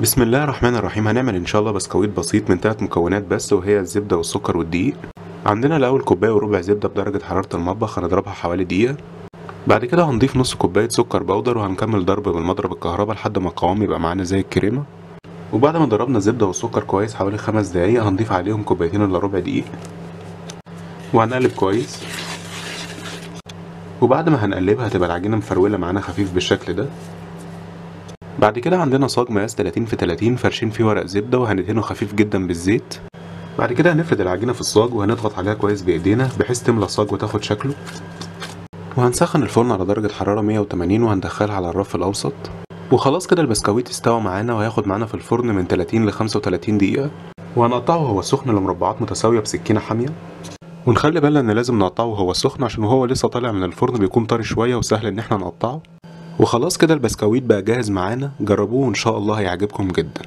بسم الله الرحمن الرحيم. هنعمل إن شاء الله بسكويت بسيط من ثلاث مكونات بس وهي الزبدة والسكر والدقيق. عندنا الأول كوباية وربع زبدة بدرجة حرارة المطبخ هنضربها حوالي دقيقة. بعد كده هنضيف نص كوباية سكر بودر وهنكمل ضرب بالمضرب الكهرباء لحد ما القوام يبقى معانا زي الكريمة. وبعد ما ضربنا الزبدة والسكر كويس حوالي خمس دقايق هنضيف عليهم كوبايتين إلا ربع دقيق. وهنقلب كويس. وبعد ما هنقلبها هتبقى العجينة مفرولة معانا خفيف بالشكل ده. بعد كده عندنا صاج مقاس 30 في 30 فرشين فيه ورق زبدة وهندهنه خفيف جدا بالزيت. بعد كده هنفرد العجينة في الصاج وهنضغط عليها كويس بإيدينا بحيث تملى الصاج وتاخد شكله. وهنسخن الفرن على درجة حرارة 180 وهندخلها على الرف الأوسط. وخلاص كده البسكويت استوى معانا وهياخد معانا في الفرن من 30 ل 35 دقيقة. وهنقطعه وهو سخن لمربعات متساوية بسكينة حامية. ونخلي بالنا إن لازم نقطعه وهو سخن عشان وهو لسه طالع من الفرن بيكون طري شوية وسهل إن إحنا نقطعه. وخلاص كده البسكويت بقى جاهز معانا. جربوه وإن شاء الله هيعجبكم جدا.